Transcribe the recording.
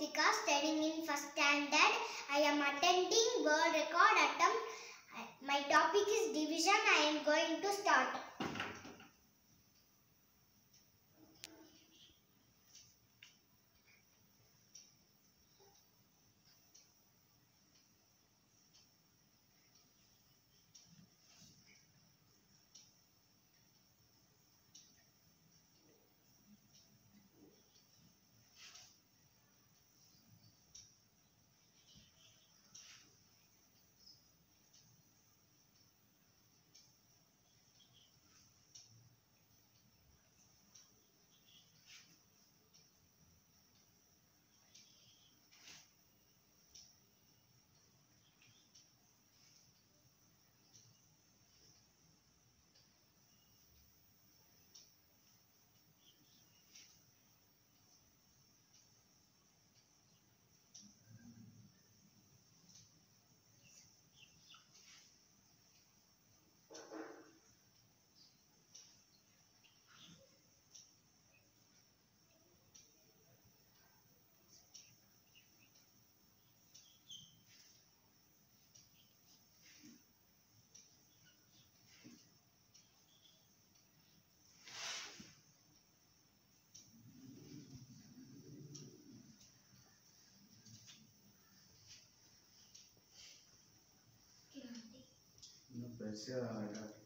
Moukthika, studying in first standard. I am attending world record attempt. My topic is division. I am going to start. 等一下啊！